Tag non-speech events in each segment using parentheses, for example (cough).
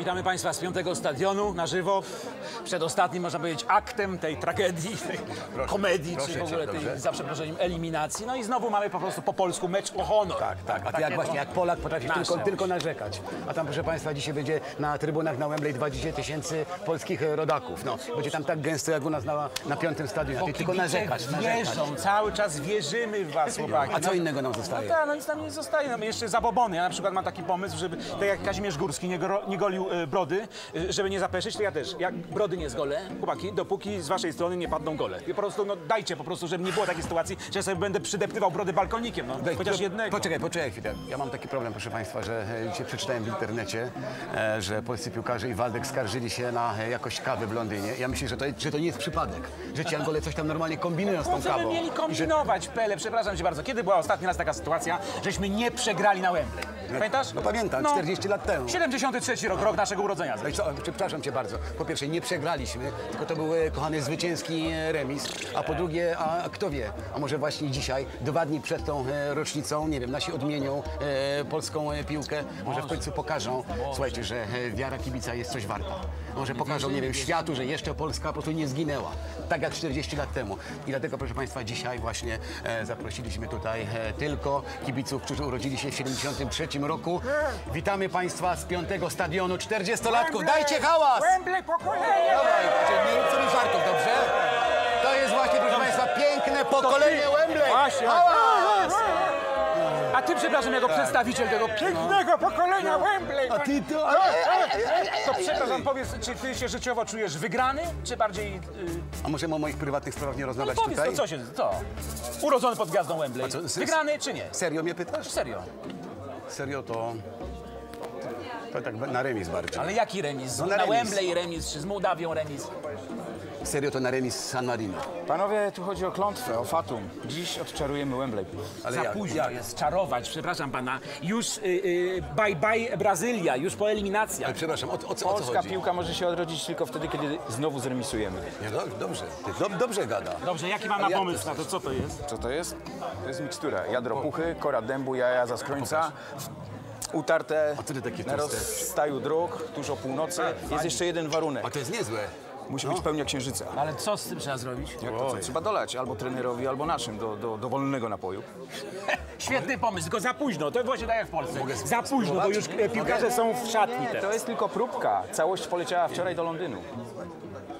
Witamy Państwa z piątego stadionu na żywo. Przed ostatnim, można powiedzieć, aktem tej tragedii, tej komedii, proszę czy w cię, ogóle tej, dobrze. za przeproszeniem, eliminacji. No i znowu mamy po prostu po polsku mecz o honor. Tak, tak. A ty Takie jak właśnie, jak Polak potrafisz nasze tylko, tylko narzekać. A tam, proszę Państwa, dzisiaj będzie na trybunach na Wembley 20 tysięcy polskich e, rodaków. No, będzie tam tak gęsto, jak u nas na, na piątym stadionie. A ty tylko Kibice narzekasz, narzekasz. wierzą, cały czas wierzymy w was, chłopaki. A co No- innego nam No zostaje? tak, no nic nam nie zostaje, no jeszcze zabobony. Ja na przykład mam taki pomysł, żeby, tak jak Kazimierz Górski nie, goro, nie golił brody, e, żeby nie zapeszyć, to ja też. Jak brody nie zgolę, chłopaki, dopóki z waszej strony nie padną gole. I po prostu, no dajcie po prostu, żeby nie było takiej sytuacji, że ja sobie będę przydeptywał brody balkonikiem, no. Weź, Chociaż jednego. Poczekaj, poczekaj chwilę. Ja mam taki problem, proszę Państwa, że e, dzisiaj przeczytałem w internecie, e, że polscy piłkarze i Waldek skarżyli się na e, jakość kawy w Londynie. Ja myślę, że to, że to nie jest przypadek, że ci Angole coś tam normalnie kombinują z tą kawą. mieli I że- kombinować, Pele? Przepraszam cię bardzo. Kiedy była ostatni raz taka sytuacja, żeśmy nie przegrali na Wembley? Pamiętasz? No pamiętam, 40 lat temu. 73 rok, rok naszego urodzenia. No i co, przepraszam cię bardzo. Po pierwsze, nie przegraliśmy, tylko to był e, kochany zwycięski e, remis. A po drugie, a kto wie, a może właśnie dzisiaj, dwa dni przed tą e, rocznicą, nie wiem, nasi odmienią e, polską piłkę, może w końcu pokażą, słuchajcie, że wiara kibica jest coś warta. Może pokażą, nie wiem, światu, że jeszcze Polska po prostu nie zginęła, tak jak 40 lat temu. I dlatego, proszę Państwa, dzisiaj właśnie e, zaprosiliśmy tutaj e, tylko kibiców, którzy urodzili się w 73 roku. Witamy Państwa z piątego stadionu 40-latków. Dajcie hałas! Wembley pokolenie! Dawaj, czyli nie rób sobie żartów, dobrze? To jest właśnie, proszę Państwa, piękne pokolenie Wembley! Właśnie. Hałas! A ty, przepraszam, jako przedstawiciel tego pięknego pokolenia Wembley. A ty to... To przepraszam, powiedz, czy ty się życiowo czujesz wygrany, czy bardziej... Yy, A możemy o moich prywatnych sprawach nie no rozmawiać powiedz, tutaj? to co się... Co? Urodzony pod gwiazdą Wembley. co, s- Wygrany czy nie? Serio mnie pytasz? Serio. Serio to... To tak na remis bardziej. Ale jaki remis? No na na remis. Wembley remis, czy z Mołdawią remis? Serio to na remis San Marino. Panowie, tu chodzi o klątwę, o fatum. Dziś odczarujemy Wembley. Ale Za jak? późno jak? jest czarować, przepraszam pana. Już y, y, bye bye Brazylia, już po eliminacjach. Ale przepraszam, o, o, co- o co Polska chodzi? piłka może się odrodzić tylko wtedy, kiedy znowu zremisujemy. Nie, do, dobrze, ty do, dobrze gada. Dobrze, jaki na jak pomysł na to, co to jest? Co to jest? To jest mikstura. Jadro puchy, kora dębu, jaja za skrońca. Utarte na rozstaju dróg, tuż o północy. Jest jeszcze jeden warunek. A to jest niezłe. Musi być pełnia księżyca. Ale co z tym trzeba zrobić? Jak to co? Trzeba dolać albo trenerowi, albo naszym do, do, do wolnego napoju. (laughs) Świetny pomysł, tylko za późno. To właśnie tak jak w Polsce. Za późno, bo już piłkarze są w szatni To teraz. jest tylko próbka. Całość poleciała wczoraj do Londynu.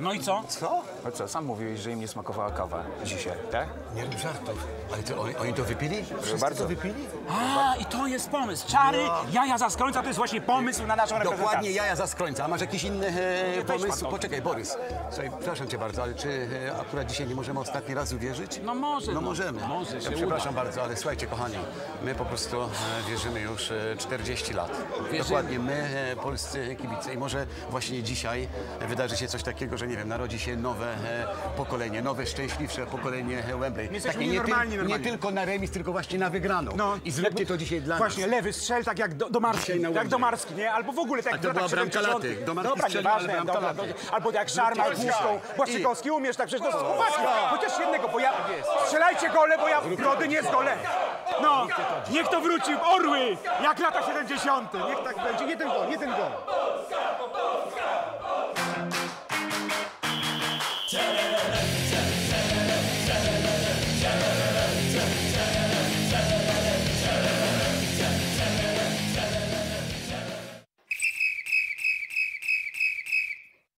No i co? Co? No co, sam mówiłeś, że im nie smakowała kawa dzisiaj, tak? Nie rób żartów. Ale to oni, oni to wypili? Wszyscy bardzo. to wypili? A, i to jest pomysł. Czary, jaja za skrońca to jest właśnie pomysł na naszą reprezentację. Dokładnie jaja za skrońca. A masz jakiś inny e, pan pomysł? Poczekaj, Borys. Słuchaj, przepraszam cię bardzo, ale czy e, akurat dzisiaj nie możemy ostatni raz uwierzyć? No może, No no. możemy. Może się ja przepraszam bardzo, ale słuchajcie kochani, my po prostu e, wierzymy już e, 40 lat. Dokładnie my, e, polscy kibice. I może właśnie dzisiaj wydarzy się coś takiego, że nie wiem, narodzi się nowe e, pokolenie, nowe, szczęśliwsze pokolenie e, Wembley. jesteśmy nie, nienormalni, nie normalnie. tylko na remis, tylko właśnie na wygraną. I zróbcie to dzisiaj dla Właśnie, nas. lewy strzel, tak jak do, Domarski, jak. Domarski, nie? Albo w ogóle tak A to była bramka 70. laty. Domarski Dobra, strzelił, ale bramka dobra, laty. Albo jak Szarma główką. Błaszczykowski umiesz tak przecież, no chłopaki, Tak. chociaż jednego, bo ja... Strzelajcie gole, bo ja brody nie zgolę. No, niech to wróci, orły, jak lata 70. Niech tak będzie, jeden gol, jeden gol.